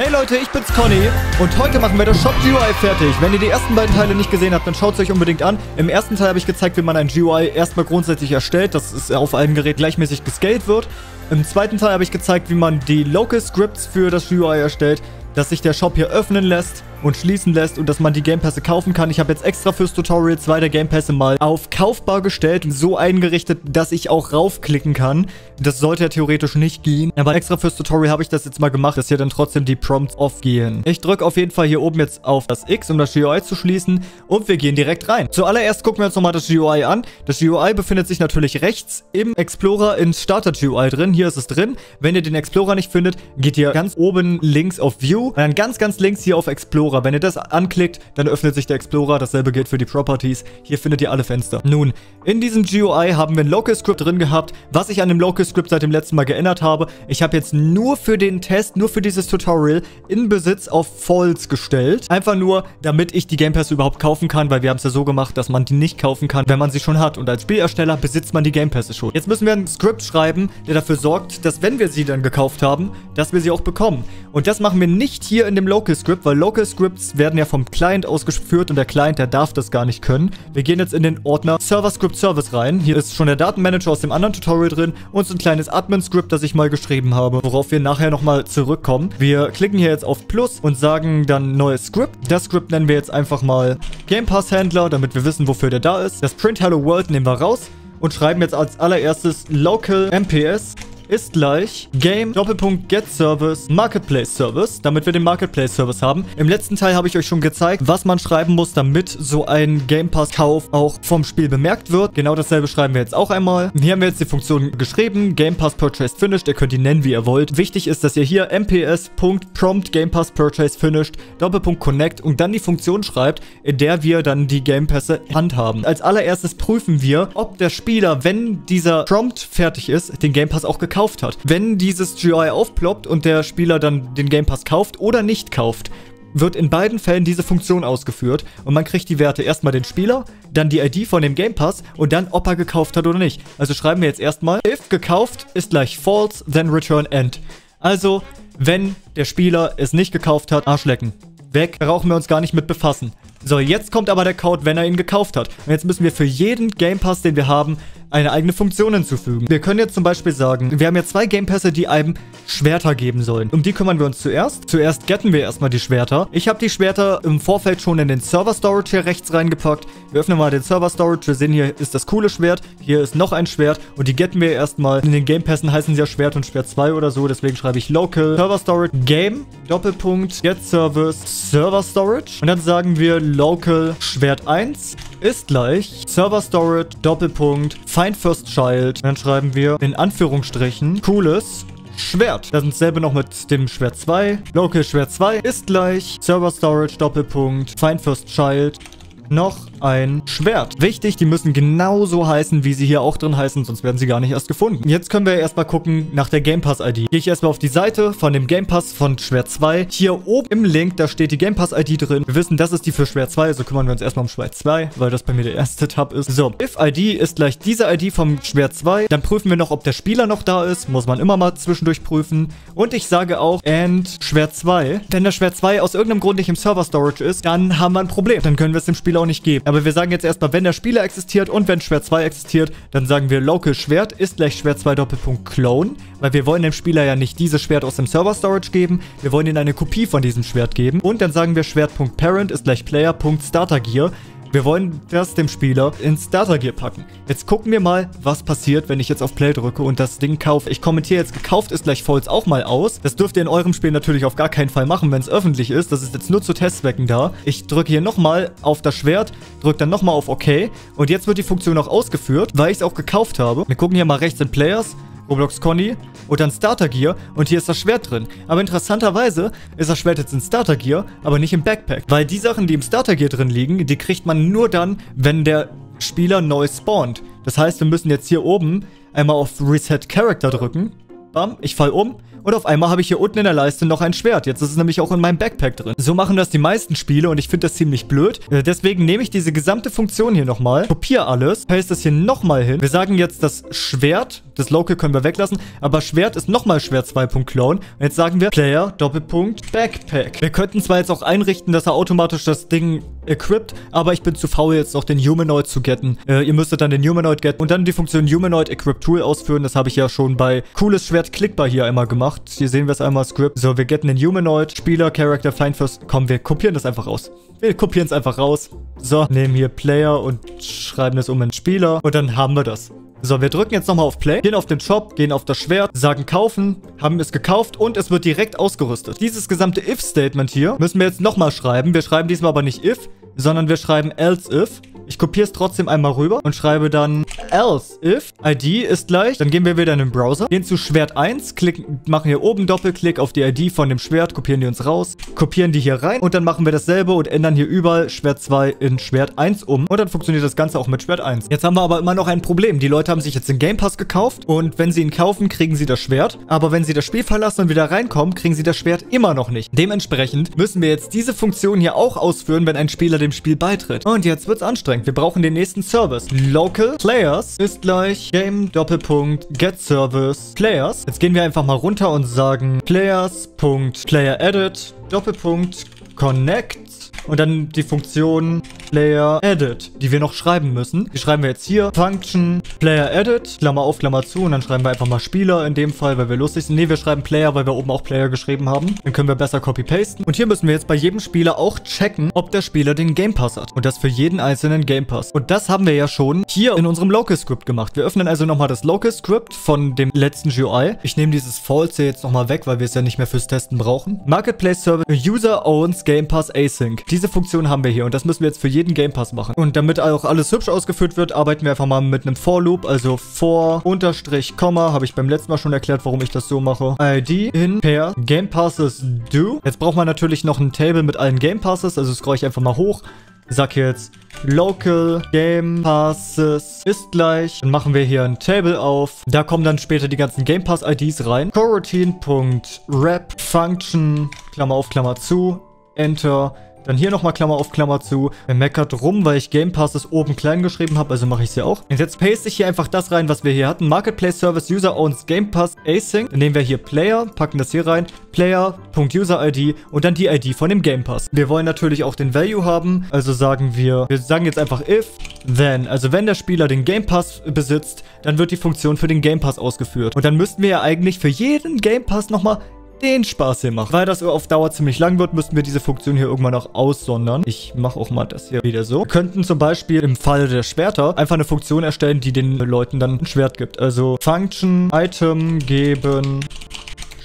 Hey Leute, ich bin's Conny und heute machen wir das Shop GUI fertig. Wenn ihr die ersten beiden Teile nicht gesehen habt, dann schaut es euch unbedingt an. Im ersten Teil habe ich gezeigt, wie man ein GUI erstmal grundsätzlich erstellt, dass es auf allen Geräten gleichmäßig gescaled wird. Im zweiten Teil habe ich gezeigt, wie man die Local Scripts für das GUI erstellt, dass sich der Shop hier öffnen lässt und schließen lässt und dass man die Game Pässe kaufen kann. Ich habe jetzt extra fürs Tutorial zwei der Game Pässe mal auf kaufbar gestellt und so eingerichtet, dass ich auch raufklicken kann. Das sollte ja theoretisch nicht gehen, aber extra fürs Tutorial habe ich das jetzt mal gemacht, dass hier dann trotzdem die Prompts off gehen. Ich drücke auf jeden Fall hier oben jetzt auf das X, um das GUI zu schließen und wir gehen direkt rein. Zuallererst gucken wir uns nochmal das GUI an. Das GUI befindet sich natürlich rechts im Explorer ins Starter GUI drin. Hier ist es drin. Wenn ihr den Explorer nicht findet, geht ihr ganz oben links auf View und dann ganz, ganz links hier auf Explorer. Explorer. Wenn ihr das anklickt, dann öffnet sich der Explorer. Dasselbe gilt für die Properties. Hier findet ihr alle Fenster. Nun, in diesem GUI haben wir ein Local Script drin gehabt, was ich an dem Local Script seit dem letzten Mal geändert habe. Ich habe jetzt nur für den Test, nur für dieses Tutorial in Besitz auf False gestellt. Einfach nur, damit ich die Game Pass überhaupt kaufen kann, weil wir haben es ja so gemacht, dass man die nicht kaufen kann, wenn man sie schon hat. Und als Spielersteller besitzt man die Game Pässe schon. Jetzt müssen wir ein Script schreiben, der dafür sorgt, dass wenn wir sie dann gekauft haben, dass wir sie auch bekommen. Und das machen wir nicht hier in dem Local Script, weil Local Script Scripts werden ja vom Client ausgeführt und der Client, der darf das gar nicht können. Wir gehen jetzt in den Ordner Server Script Service rein. Hier ist schon der Datenmanager aus dem anderen Tutorial drin und kleines Admin-Script, das ich mal geschrieben habe, worauf wir nachher nochmal zurückkommen. Wir klicken hier jetzt auf Plus und sagen dann neues Script. Das Script nennen wir jetzt einfach mal Game Pass Handler, damit wir wissen, wofür der da ist. Das Print Hello World nehmen wir raus und schreiben jetzt als allererstes Local MPS ist gleich Game Doppelpunkt Get Service Marketplace Service, damit wir den Marketplace Service haben. Im letzten Teil habe ich euch schon gezeigt, was man schreiben muss, damit so ein Game Pass Kauf auch vom Spiel bemerkt wird. Genau dasselbe schreiben wir jetzt auch einmal. Hier haben wir jetzt die Funktion geschrieben, Game Pass Purchase Finished. Ihr könnt die nennen, wie ihr wollt. Wichtig ist, dass ihr hier mps.prompt Game Pass Purchase Finished Doppelpunkt Connect und dann die Funktion schreibt, in der wir dann die Game Pässe handhaben. Als allererstes prüfen wir, ob der Spieler, wenn dieser Prompt fertig ist, den Game Pass auch gekauft gekauft hat. Wenn dieses GUI aufploppt und der Spieler dann den Game Pass kauft oder nicht kauft, wird in beiden Fällen diese Funktion ausgeführt und man kriegt die Werte erstmal den Spieler, dann die ID von dem Game Pass und dann ob er gekauft hat oder nicht. Also schreiben wir jetzt erstmal, if gekauft ist gleich false, then return end. Also, wenn der Spieler es nicht gekauft hat, Arschlecken. Weg, brauchen wir uns gar nicht mit befassen. So, jetzt kommt aber der Code, wenn er ihn gekauft hat. Und jetzt müssen wir für jeden Game Pass, den wir haben, eine eigene Funktion hinzufügen. Wir können jetzt zum Beispiel sagen, wir haben ja zwei Game Pässe, die einem Schwerter geben sollen. Um die kümmern wir uns zuerst. Zuerst getten wir erstmal die Schwerter. Ich habe die Schwerter im Vorfeld schon in den Server Storage hier rechts reingepackt. Wir öffnen mal den Server Storage. Wir sehen, hier ist das coole Schwert. Hier ist noch ein Schwert. Und die getten wir erstmal. In den Game Pässen heißen sie ja Schwert und Schwert 2 oder so. Deswegen schreibe ich Local Server Storage Game Doppelpunkt Get Service Server Storage. Und dann sagen wir Local Schwert 1 ist gleich Server Storage Doppelpunkt Find First Child. Dann schreiben wir in Anführungsstrichen cooles Schwert. Das ist dasselbe noch mit dem Schwert 2. Local Schwert 2 ist gleich Server Storage Doppelpunkt Find First Child noch ein Schwert. Wichtig, die müssen genauso heißen, wie sie hier auch drin heißen, sonst werden sie gar nicht erst gefunden. Jetzt können wir erstmal gucken nach der Game Pass ID. Gehe ich erstmal auf die Seite von dem Game Pass von Schwert 2. Hier oben im Link, da steht die Game Pass ID drin. Wir wissen, das ist die für Schwert 2, also kümmern wir uns erstmal um Schwert 2, weil das bei mir der erste Tab ist. So, if ID ist gleich diese ID vom Schwert 2. Dann prüfen wir noch, ob der Spieler noch da ist. Muss man immer mal zwischendurch prüfen. Und ich sage auch, and Schwert 2. Wenn der Schwert 2 aus irgendeinem Grund nicht im Server Storage ist, dann haben wir ein Problem. Dann können wir es dem Spieler auch nicht geben. Aber wir sagen jetzt erstmal, wenn der Spieler existiert und wenn Schwert 2 existiert, dann sagen wir Local Schwert ist gleich Schwert 2 Doppelpunkt Clone, weil wir wollen dem Spieler ja nicht dieses Schwert aus dem Server Storage geben, wir wollen ihm eine Kopie von diesem Schwert geben. Und dann sagen wir Schwert.parent ist gleich Player.startergear, wir wollen das dem Spieler ins Starter Gear packen. Jetzt gucken wir mal, was passiert, wenn ich jetzt auf Play drücke und das Ding kaufe. Ich kommentiere jetzt, gekauft ist gleich Falls auch mal aus. Das dürft ihr in eurem Spiel natürlich auf gar keinen Fall machen, wenn es öffentlich ist. Das ist jetzt nur zu Testzwecken da. Ich drücke hier nochmal auf das Schwert, drücke dann nochmal auf OK. Und jetzt wird die Funktion auch ausgeführt, weil ich es auch gekauft habe. Wir gucken hier mal rechts in Players. Roblox Conny und dann Starter Gear und hier ist das Schwert drin. Aber interessanterweise ist das Schwert jetzt in Starter Gear, aber nicht im Backpack. Weil die Sachen, die im Starter Gear drin liegen, die kriegt man nur dann, wenn der Spieler neu spawnt. Das heißt, wir müssen jetzt hier oben einmal auf Reset Character drücken. Bam, ich fall um und auf einmal habe ich hier unten in der Leiste noch ein Schwert. Jetzt ist es nämlich auch in meinem Backpack drin. So machen das die meisten Spiele und ich finde das ziemlich blöd. Äh, deswegen nehme ich diese gesamte Funktion hier nochmal, kopiere alles, paste das hier nochmal hin. Wir sagen jetzt, das Schwert, das Local können wir weglassen, aber Schwert ist nochmal Schwert 2. Clone. Und jetzt sagen wir Player, Doppelpunkt, Backpack. Wir könnten zwar jetzt auch einrichten, dass er automatisch das Ding equipped, aber ich bin zu faul jetzt noch den Humanoid zu getten. Äh, ihr müsstet dann den Humanoid getten und dann die Funktion Humanoid Equip Tool ausführen. Das habe ich ja schon bei cooles Schwert klickbar hier einmal gemacht. Hier sehen wir es einmal Script. So, wir getten den Humanoid, Spieler, Character, Find First. Komm, wir kopieren das einfach raus. Wir kopieren es einfach raus. So, nehmen hier Player und schreiben es um in Spieler und dann haben wir das. So, wir drücken jetzt nochmal auf Play, gehen auf den Shop, gehen auf das Schwert, sagen kaufen, haben es gekauft und es wird direkt ausgerüstet. Dieses gesamte if-Statement hier müssen wir jetzt nochmal schreiben. Wir schreiben diesmal aber nicht if, sondern wir schreiben else if. Ich kopiere es trotzdem einmal rüber und schreibe dann else if ID ist gleich. Dann gehen wir wieder in den Browser, gehen zu Schwert 1, klicken, machen hier oben Doppelklick auf die ID von dem Schwert, kopieren die uns raus, kopieren die hier rein und dann machen wir dasselbe und ändern hier überall Schwert 2 in Schwert 1 um. Und dann funktioniert das Ganze auch mit Schwert 1. Jetzt haben wir aber immer noch ein Problem. Die Leute haben sich jetzt den Game Pass gekauft und wenn sie ihn kaufen, kriegen sie das Schwert. Aber wenn sie das Spiel verlassen und wieder reinkommen, kriegen sie das Schwert immer noch nicht. Dementsprechend müssen wir jetzt diese Funktion hier auch ausführen, wenn ein Spieler dem Spiel beitritt. Und jetzt wird's anstrengend anstrengend. Wir brauchen den nächsten Service. Local Players ist gleich Game Doppelpunkt Get Service Players. Jetzt gehen wir einfach mal runter und sagen Players.PlayerEdit Doppelpunkt Connect und dann die Funktion Player Edit, die wir noch schreiben müssen. Die schreiben wir jetzt hier. Function Player Edit, Klammer auf, Klammer zu. Und dann schreiben wir einfach mal Spieler in dem Fall, weil wir lustig sind. Ne, wir schreiben Player, weil wir oben auch Player geschrieben haben. Dann können wir besser copy-pasten. Und hier müssen wir jetzt bei jedem Spieler auch checken, ob der Spieler den Game Pass hat. Und das für jeden einzelnen Game Pass. Und das haben wir ja schon hier in unserem Local Script gemacht. Wir öffnen also nochmal das Local Script von dem letzten GUI. Ich nehme dieses False jetzt nochmal weg, weil wir es ja nicht mehr fürs Testen brauchen. Marketplace Service User owns Game Pass Async. Diese Funktion haben wir hier und das müssen wir jetzt für jeden Game Pass machen. Und damit auch alles hübsch ausgeführt wird, arbeiten wir einfach mal mit einem For Loop, also For Unterstrich Komma, habe ich beim letzten Mal schon erklärt, warum ich das so mache. ID in per Game Passes do. Jetzt braucht man natürlich noch ein Table mit allen Game Passes, also scroll ich einfach mal hoch. Sag jetzt Local Game Passes ist gleich. Dann machen wir hier ein Table auf. Da kommen dann später die ganzen Game Pass IDs rein. Coroutine.wrap Function, Klammer auf, Klammer zu, Enter. Dann hier nochmal Klammer auf Klammer zu. Er meckert rum, weil ich Game Passes oben klein geschrieben habe, also mache ich es ja auch. Und jetzt paste ich hier einfach das rein, was wir hier hatten. Marketplace Service User owns Game Pass Async. Dann nehmen wir hier Player, packen das hier rein. Player.user-ID und dann die ID von dem Game Pass. Wir wollen natürlich auch den Value haben, also sagen wir, wir sagen jetzt einfach if, then. Also wenn der Spieler den Game Pass besitzt, dann wird die Funktion für den Game Pass ausgeführt. Und dann müssten wir ja eigentlich für jeden Game Pass nochmal den Spaß hier machen. Weil das auf Dauer ziemlich lang wird, müssten wir diese Funktion hier irgendwann auch aussondern. Ich mache auch mal das hier wieder so. Wir könnten zum Beispiel im Fall der Schwerter einfach eine Funktion erstellen, die den Leuten dann ein Schwert gibt. Also Function, Item geben,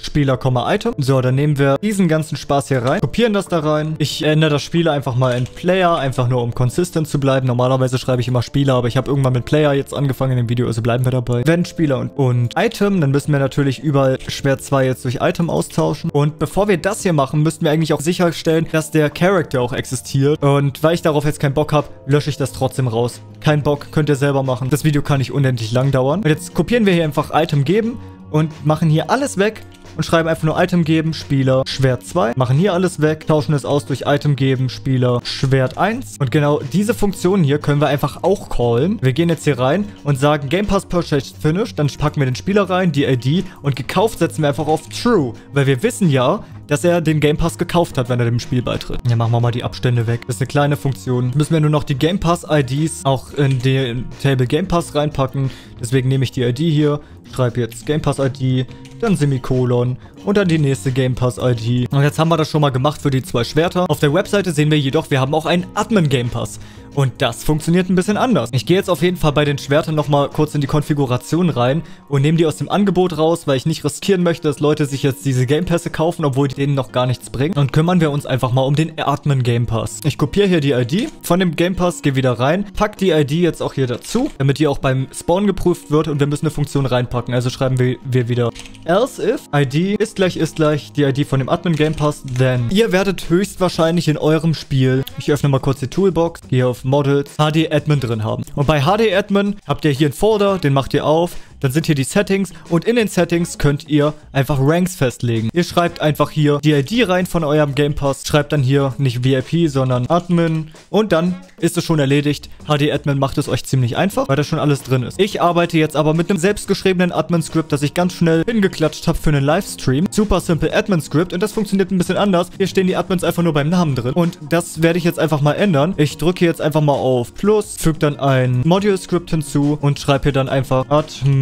Spieler, Item. So, dann nehmen wir diesen ganzen Spaß hier rein, kopieren das da rein. Ich ändere das Spieler einfach mal in Player, einfach nur um consistent zu bleiben. Normalerweise schreibe ich immer Spieler, aber ich habe irgendwann mit Player jetzt angefangen in dem Video, also bleiben wir dabei. Wenn Spieler und, und Item, dann müssen wir natürlich überall Schwert 2 jetzt durch Item austauschen. Und bevor wir das hier machen, müssten wir eigentlich auch sicherstellen, dass der Character auch existiert. Und weil ich darauf jetzt keinen Bock habe, lösche ich das trotzdem raus. Kein Bock, könnt ihr selber machen. Das Video kann nicht unendlich lang dauern. Und jetzt kopieren wir hier einfach Item geben und machen hier alles weg und schreiben einfach nur Item geben, Spieler, Schwert 2. Machen hier alles weg, tauschen es aus durch Item geben, Spieler, Schwert 1. Und genau diese Funktion hier können wir einfach auch callen. Wir gehen jetzt hier rein und sagen Game Pass Purchase Finished. Dann packen wir den Spieler rein, die ID und gekauft setzen wir einfach auf True. Weil wir wissen ja, dass er den Game Pass gekauft hat, wenn er dem Spiel beitritt. Ja, machen wir mal die Abstände weg. Das ist eine kleine Funktion. Müssen wir nur noch die Game Pass IDs auch in den Table Game Pass reinpacken. Deswegen nehme ich die ID hier, schreibe jetzt Game Pass ID, dann Semikolon und dann die nächste Game Pass ID. Und jetzt haben wir das schon mal gemacht für die zwei Schwerter. Auf der Webseite sehen wir jedoch, wir haben auch einen Admin Game Pass. Und das funktioniert ein bisschen anders. Ich gehe jetzt auf jeden Fall bei den Schwertern nochmal kurz in die Konfiguration rein und nehme die aus dem Angebot raus, weil ich nicht riskieren möchte, dass Leute sich jetzt diese Game Pässe kaufen, obwohl die denen noch gar nichts bringen. Und kümmern wir uns einfach mal um den Admin Game Pass. Ich kopiere hier die ID von dem Game Pass, gehe wieder rein, pack die ID jetzt auch hier dazu, damit die auch beim Spawn geprüft wird und wir müssen eine Funktion reinpacken. Also schreiben wir, wir wieder else if ID ist gleich ist gleich die ID von dem Admin Game Pass, then. Ihr werdet höchstwahrscheinlich in eurem Spiel, ich öffne mal kurz die Toolbox, gehe auf Models, HD Admin drin haben. Und bei HD Admin habt ihr hier einen Folder, den macht ihr auf, dann sind hier die Settings und in den Settings könnt ihr einfach Ranks festlegen. Ihr schreibt einfach hier die ID rein von eurem Game Pass, schreibt dann hier nicht VIP, sondern Admin und dann ist es schon erledigt. HD Admin macht es euch ziemlich einfach, weil da schon alles drin ist. Ich arbeite jetzt aber mit einem selbstgeschriebenen Admin-Script, das ich ganz schnell hingeklatscht habe für einen Livestream. Super simple Admin-Script und das funktioniert ein bisschen anders. Hier stehen die Admins einfach nur beim Namen drin und das werde ich jetzt einfach mal ändern. Ich drücke jetzt einfach mal auf Plus, füge dann ein Module-Script hinzu und schreibe hier dann einfach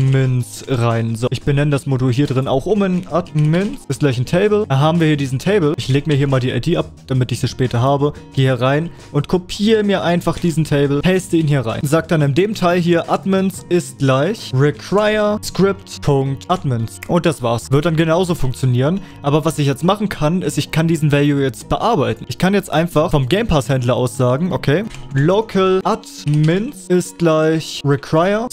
Admins rein. So, ich benenne das Modul hier drin auch um in Admins. Ist gleich ein Table. Da haben wir hier diesen Table. Ich lege mir hier mal die ID ab, damit ich sie später habe. Gehe hier rein und kopiere mir einfach diesen Table, paste ihn hier rein. Sag dann in dem Teil hier Admins ist gleich require script.admins. Und das war's. Wird dann genauso funktionieren. Aber was ich jetzt machen kann, ist, ich kann diesen Value jetzt bearbeiten. Ich kann jetzt einfach vom Game Pass Händler aus sagen, okay, local admins ist gleich require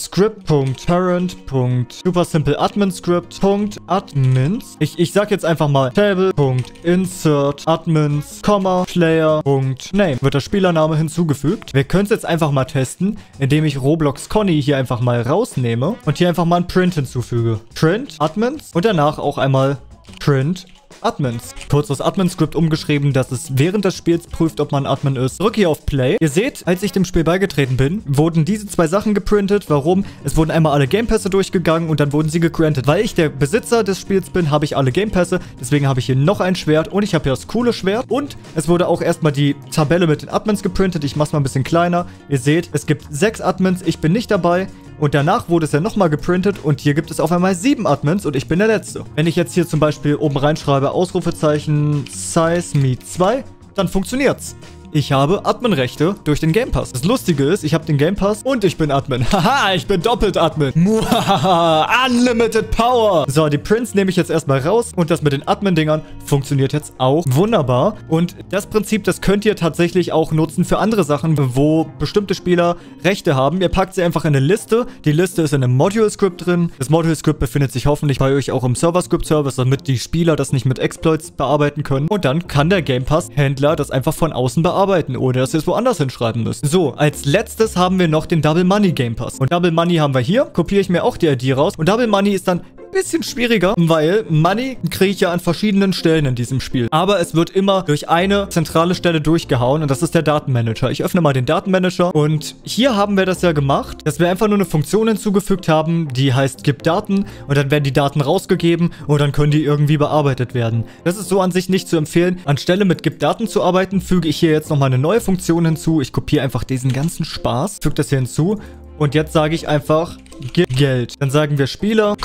script.parent.supersimpleadminscript.admins. Ich, ich sag jetzt einfach mal table.insert admins, player.name. Wird der Spielername hinzugefügt. Wir können es jetzt einfach mal testen, indem ich Roblox Conny hier einfach mal rausnehme und hier einfach mal ein Print hinzufüge. Print admins und danach auch einmal Print Admins. Kurz das Admin-Script umgeschrieben, dass es während des Spiels prüft, ob man Admin ist. Drücke hier auf Play. Ihr seht, als ich dem Spiel beigetreten bin, wurden diese zwei Sachen geprintet. Warum? Es wurden einmal alle Game Pässe durchgegangen und dann wurden sie gegrantet. Weil ich der Besitzer des Spiels bin, habe ich alle Game Pässe. Deswegen habe ich hier noch ein Schwert und ich habe hier das coole Schwert. Und es wurde auch erstmal die Tabelle mit den Admins geprintet. Ich mache es mal ein bisschen kleiner. Ihr seht, es gibt sechs Admins. Ich bin nicht dabei. Und danach wurde es ja nochmal geprintet und hier gibt es auf einmal sieben Admins und ich bin der Letzte. Wenn ich jetzt hier zum Beispiel oben reinschreibe Ausrufezeichen Size Me 2, dann funktioniert's. Ich habe Admin-Rechte durch den Game Pass. Das Lustige ist, ich habe den Game Pass und ich bin Admin. Haha, ich bin doppelt Admin. Muhahaha, Unlimited Power. So, die Prints nehme ich jetzt erstmal raus und das mit den Admin-Dingern funktioniert jetzt auch wunderbar. Und das Prinzip, das könnt ihr tatsächlich auch nutzen für andere Sachen, wo bestimmte Spieler Rechte haben. Ihr packt sie einfach in eine Liste. Die Liste ist in einem Module-Script drin. Das Module-Script befindet sich hoffentlich bei euch auch im Server-Script-Service, damit die Spieler das nicht mit Exploits bearbeiten können. Und dann kann der Game Pass-Händler das einfach von außen bearbeiten bearbeiten, ohne dass ihr es woanders hinschreiben müsst. So, als letztes haben wir noch den Double Money Game Pass. Und Double Money haben wir hier. Kopiere ich mir auch die ID raus. Und Double Money ist dann bisschen schwieriger, weil Money kriege ich ja an verschiedenen Stellen in diesem Spiel. Aber es wird immer durch eine zentrale Stelle durchgehauen und das ist der Datenmanager. Ich öffne mal den Datenmanager und hier haben wir das ja gemacht, dass wir einfach nur eine Funktion hinzugefügt haben, die heißt gib Daten und dann werden die Daten rausgegeben und dann können die irgendwie bearbeitet werden. Das ist so an sich nicht zu empfehlen. Anstelle mit gib Daten zu arbeiten, füge ich hier jetzt nochmal eine neue Funktion hinzu. Ich kopiere einfach diesen ganzen Spaß, füge das hier hinzu und jetzt sage ich einfach Geld. Dann sagen wir Spieler,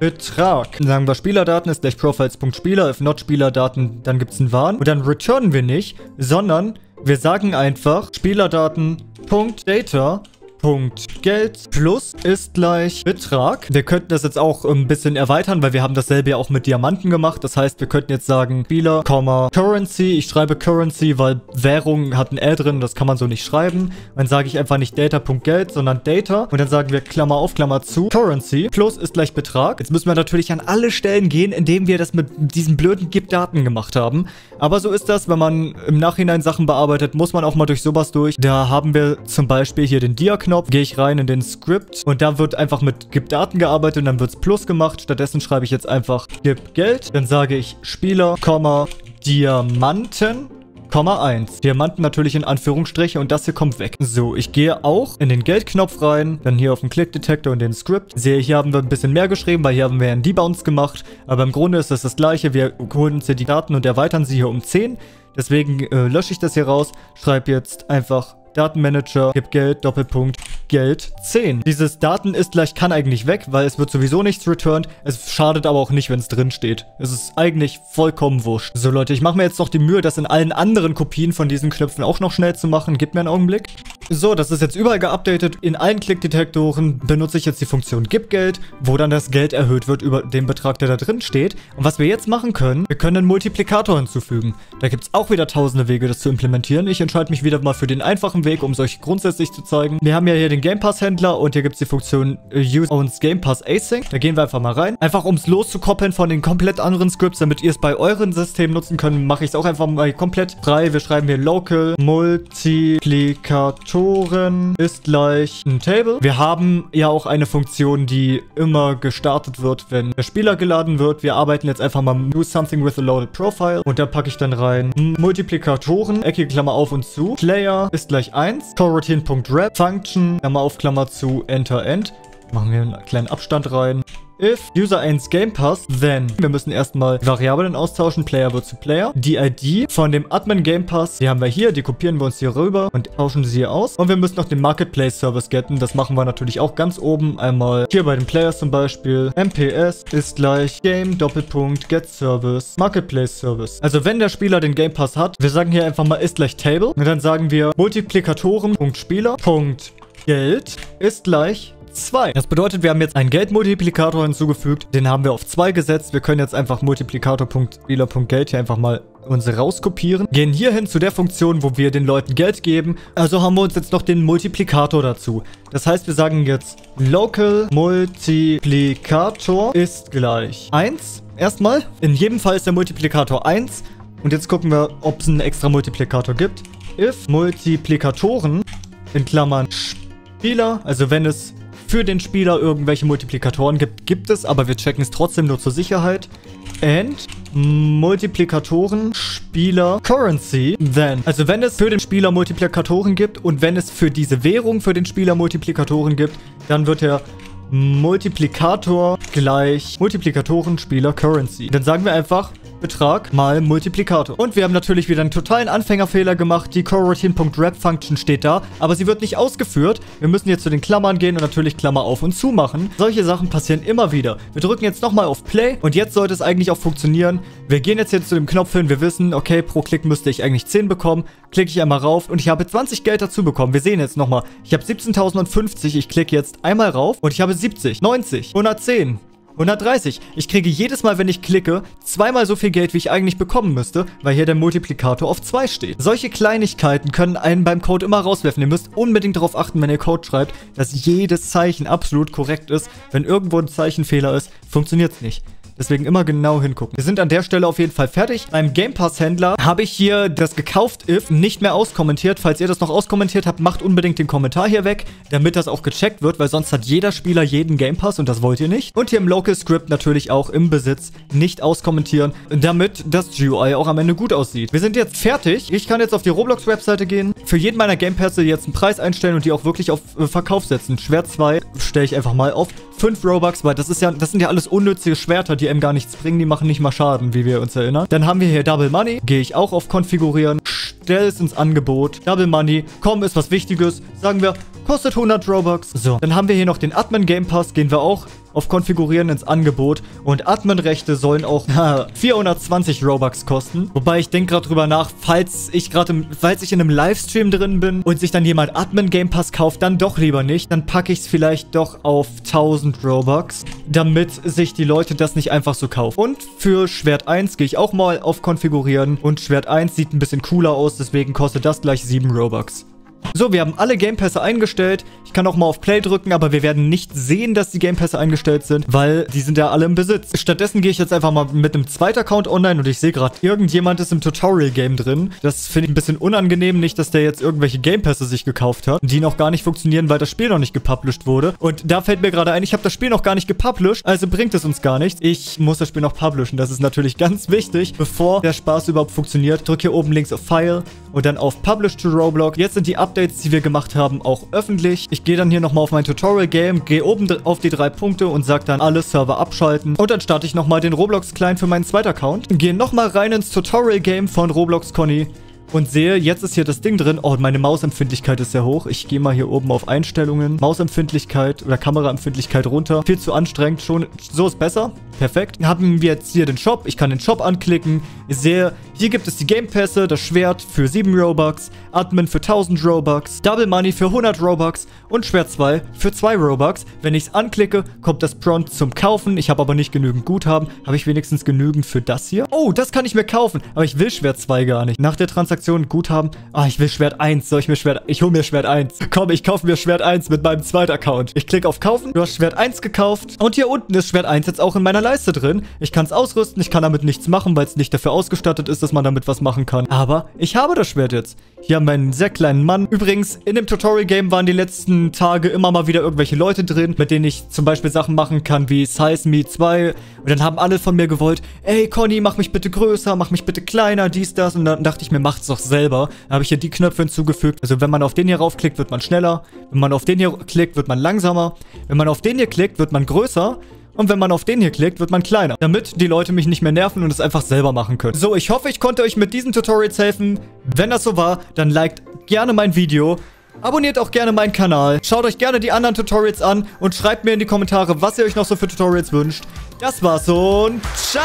Betrag. Dann sagen wir Spielerdaten ist gleich Profiles.spieler. If not Spielerdaten, dann gibt es einen Warn. Und dann returnen wir nicht, sondern wir sagen einfach Spielerdaten.data Punkt Geld plus ist gleich Betrag. Wir könnten das jetzt auch ein bisschen erweitern, weil wir haben dasselbe ja auch mit Diamanten gemacht. Das heißt, wir könnten jetzt sagen Spieler, Currency. Ich schreibe Currency, weil Währung hat ein L drin. Das kann man so nicht schreiben. Dann sage ich einfach nicht Data.Geld, sondern Data. Und dann sagen wir Klammer auf, Klammer zu. Currency plus ist gleich Betrag. Jetzt müssen wir natürlich an alle Stellen gehen, indem wir das mit diesen blöden Gib-Daten gemacht haben. Aber so ist das, wenn man im Nachhinein Sachen bearbeitet, muss man auch mal durch sowas durch. Da haben wir zum Beispiel hier den Dia-Knopf. Knopf, gehe ich rein in den Script und da wird einfach mit Gib Daten gearbeitet und dann wird es Plus gemacht. Stattdessen schreibe ich jetzt einfach Gib Geld. Dann sage ich Spieler, Diamanten. 1. Diamanten natürlich in Anführungsstriche und das hier kommt weg. So, ich gehe auch in den Geldknopf rein, dann hier auf den Click-Detektor und den Script. Sehe, hier haben wir ein bisschen mehr geschrieben, weil hier haben wir einen Debounce gemacht. Aber im Grunde ist das das gleiche. Wir holen uns hier die Daten und erweitern sie hier um 10. Deswegen äh, lösche ich das hier raus, schreibe jetzt einfach Datenmanager, gib Geld, Doppelpunkt, Geld 10. Dieses Daten ist gleich kann eigentlich weg, weil es wird sowieso nichts returned. Es schadet aber auch nicht, wenn es drin steht. Es ist eigentlich vollkommen wurscht. So Leute, ich mache mir jetzt noch die Mühe, das in allen anderen Kopien von diesen Knöpfen auch noch schnell zu machen. Gib mir einen Augenblick. So, das ist jetzt überall geupdatet. In allen Klickdetektoren benutze ich jetzt die Funktion Gib Geld, wo dann das Geld erhöht wird über den Betrag, der da drin steht. Und was wir jetzt machen können, wir können einen Multiplikator hinzufügen. Da gibt es auch wieder tausende Wege, das zu implementieren. Ich entscheide mich wieder mal für den einfachen Weg, um es euch grundsätzlich zu zeigen. Wir haben ja hier den Game Pass Händler und hier gibt es die Funktion äh, Use Owns Game Pass Async. Da gehen wir einfach mal rein. Einfach um es loszukoppeln von den komplett anderen Scripts, damit ihr es bei euren Systemen nutzen könnt, mache ich es auch einfach mal komplett frei. Wir schreiben hier Local Multiplikator Multiplikatoren ist gleich ein Table. Wir haben ja auch eine Funktion, die immer gestartet wird, wenn der Spieler geladen wird. Wir arbeiten jetzt einfach mal do something with a loaded profile und da packe ich dann rein Multiplikatoren, eckige Klammer auf und zu. Player ist gleich 1. Coroutine.wrap, Function, Klammer auf, Klammer zu, Enter, End. Machen wir einen kleinen Abstand rein. If User 1 Game Pass, then wir müssen erstmal Variablen austauschen, Player wird zu Player. Die ID von dem Admin Game Pass, die haben wir hier, die kopieren wir uns hier rüber und tauschen sie hier aus. Und wir müssen noch den Marketplace Service getten, das machen wir natürlich auch ganz oben. Einmal hier bei den Players zum Beispiel. MPS ist gleich Game Doppelpunkt Get Service Marketplace Service. Also wenn der Spieler den Game Pass hat, wir sagen hier einfach mal ist gleich Table und dann sagen wir Multiplikatoren.spieler.geld ist gleich 2. Das bedeutet, wir haben jetzt einen Geldmultiplikator hinzugefügt. Den haben wir auf 2 gesetzt. Wir können jetzt einfach Multiplikator.spieler.geld hier einfach mal uns rauskopieren. Gehen hier hin zu der Funktion, wo wir den Leuten Geld geben. Also haben wir uns jetzt noch den Multiplikator dazu. Das heißt, wir sagen jetzt local Multiplikator ist gleich 1. Erstmal. In jedem Fall ist der Multiplikator 1. Und jetzt gucken wir, ob es einen extra Multiplikator gibt. If Multiplikatoren in Klammern Spieler, also wenn es für den Spieler irgendwelche Multiplikatoren gibt, gibt es, aber wir checken es trotzdem nur zur Sicherheit. And Multiplikatoren, Spieler, Currency, then. Also wenn es für den Spieler Multiplikatoren gibt und wenn es für diese Währung für den Spieler Multiplikatoren gibt, dann wird der Multiplikator gleich Multiplikatoren, Spieler, Currency. Dann sagen wir einfach Betrag mal Multiplikator. Und wir haben natürlich wieder einen totalen Anfängerfehler gemacht. Die Coroutine.wrap-Function steht da, aber sie wird nicht ausgeführt. Wir müssen jetzt zu den Klammern gehen und natürlich Klammer auf und zu machen. Solche Sachen passieren immer wieder. Wir drücken jetzt nochmal auf Play und jetzt sollte es eigentlich auch funktionieren. Wir gehen jetzt hier zu dem Knopf hin. Wir wissen, okay, pro Klick müsste ich eigentlich 10 bekommen. Klicke ich einmal rauf und ich habe 20 Geld dazu bekommen. Wir sehen jetzt nochmal. Ich habe 17.050. Ich klicke jetzt einmal rauf und ich habe 70, 90, 110, 130. Ich kriege jedes Mal, wenn ich klicke, zweimal so viel Geld, wie ich eigentlich bekommen müsste, weil hier der Multiplikator auf 2 steht. Solche Kleinigkeiten können einen beim Code immer rauswerfen. Ihr müsst unbedingt darauf achten, wenn ihr Code schreibt, dass jedes Zeichen absolut korrekt ist. Wenn irgendwo ein Zeichenfehler ist, funktioniert es nicht. Deswegen immer genau hingucken. Wir sind an der Stelle auf jeden Fall fertig. Beim Game Pass Händler habe ich hier das gekauft if nicht mehr auskommentiert. Falls ihr das noch auskommentiert habt, macht unbedingt den Kommentar hier weg, damit das auch gecheckt wird, weil sonst hat jeder Spieler jeden Game Pass und das wollt ihr nicht. Und hier im Local Script natürlich auch im Besitz nicht auskommentieren, damit das GUI auch am Ende gut aussieht. Wir sind jetzt fertig. Ich kann jetzt auf die Roblox Webseite gehen, für jeden meiner Game Pässe jetzt einen Preis einstellen und die auch wirklich auf äh, Verkauf setzen. Schwert 2 stelle ich einfach mal auf 5 Robux, weil das ist ja, das sind ja alles unnützige Schwerter, die einem gar nichts bringen, die machen nicht mal Schaden, wie wir uns erinnern. Dann haben wir hier Double Money, gehe ich auch auf Konfigurieren, stelle es ins Angebot, Double Money, komm, ist was Wichtiges, sagen wir, kostet 100 Robux. So, dann haben wir hier noch den Admin Game Pass, gehen wir auch auf Konfigurieren ins Angebot und Admin-Rechte sollen auch 420 Robux kosten. Wobei ich denke gerade drüber nach, falls ich gerade, falls ich in einem Livestream drin bin und sich dann jemand Admin Game Pass kauft, dann doch lieber nicht. Dann packe ich es vielleicht doch auf 1000 Robux, damit sich die Leute das nicht einfach so kaufen. Und für Schwert 1 gehe ich auch mal auf Konfigurieren und Schwert 1 sieht ein bisschen cooler aus, deswegen kostet das gleich 7 Robux. So, wir haben alle Game Pässe eingestellt. Ich kann auch mal auf Play drücken, aber wir werden nicht sehen, dass die Game Pässe eingestellt sind, weil die sind ja alle im Besitz. Stattdessen gehe ich jetzt einfach mal mit einem zweiten Account online und ich sehe gerade, irgendjemand ist im Tutorial-Game drin. Das finde ich ein bisschen unangenehm. Nicht, dass der jetzt irgendwelche Game Pässe sich gekauft hat, die noch gar nicht funktionieren, weil das Spiel noch nicht gepublished wurde. Und da fällt mir gerade ein, ich habe das Spiel noch gar nicht gepublished, also bringt es uns gar nichts. Ich muss das Spiel noch publishen. Das ist natürlich ganz wichtig, bevor der Spaß überhaupt funktioniert. Drück hier oben links auf File und dann auf Publish to Roblox. Jetzt sind die Updates, die wir gemacht haben, auch öffentlich. Ich gehe dann hier nochmal auf mein Tutorial-Game, gehe oben auf die drei Punkte und sage dann alle Server abschalten. Und dann starte ich nochmal den Roblox-Client für meinen zweiten Account. Gehe nochmal rein ins Tutorial-Game von Roblox Conny und sehe, jetzt ist hier das Ding drin. Oh, meine Mausempfindlichkeit ist sehr hoch. Ich gehe mal hier oben auf Einstellungen. Mausempfindlichkeit oder Kameraempfindlichkeit runter. Viel zu anstrengend. Schon, so ist besser. Perfekt. Haben wir jetzt hier den Shop. Ich kann den Shop anklicken. Ich sehe, hier gibt es die Game Pässe, das Schwert für 7 Robux, Admin für 1000 Robux, Double Money für 100 Robux und Schwert 2 für 2 Robux. Wenn ich es anklicke, kommt das Prompt zum Kaufen. Ich habe aber nicht genügend Guthaben. Habe ich wenigstens genügend für das hier? Oh, das kann ich mir kaufen. Aber ich will Schwert 2 gar nicht. Nach der Transaktion Guthaben. Ah, ich will Schwert 1. Soll ich mir Schwert... Ich hole mir Schwert 1. Komm, ich kaufe mir Schwert 1 mit meinem zweiten Account. Ich klicke auf Kaufen. Du hast Schwert 1 gekauft. Und hier unten ist Schwert 1 jetzt auch in meiner Leiste drin. Ich kann es ausrüsten, ich kann damit nichts machen, weil es nicht dafür ausgestattet ist, dass man damit was machen kann. Aber ich habe das Schwert jetzt. Hier haben wir einen sehr kleinen Mann. Übrigens, in dem Tutorial-Game waren die letzten Tage immer mal wieder irgendwelche Leute drin, mit denen ich zum Beispiel Sachen machen kann wie Size Me 2. Und dann haben alle von mir gewollt, ey Conny, mach mich bitte größer, mach mich bitte kleiner, dies, das. Und dann dachte ich mir, macht's doch selber. Dann habe ich hier die Knöpfe hinzugefügt. Also wenn man auf den hier raufklickt, wird man schneller. Wenn man auf den hier klickt, wird man langsamer. Wenn man auf den hier klickt, wird man größer. Und wenn man auf den hier klickt, wird man kleiner. Damit die Leute mich nicht mehr nerven und es einfach selber machen können. So, ich hoffe, ich konnte euch mit diesen Tutorials helfen. Wenn das so war, dann liked gerne mein Video. Abonniert auch gerne meinen Kanal. Schaut euch gerne die anderen Tutorials an und schreibt mir in die Kommentare, was ihr euch noch so für Tutorials wünscht. Das war's und ciao!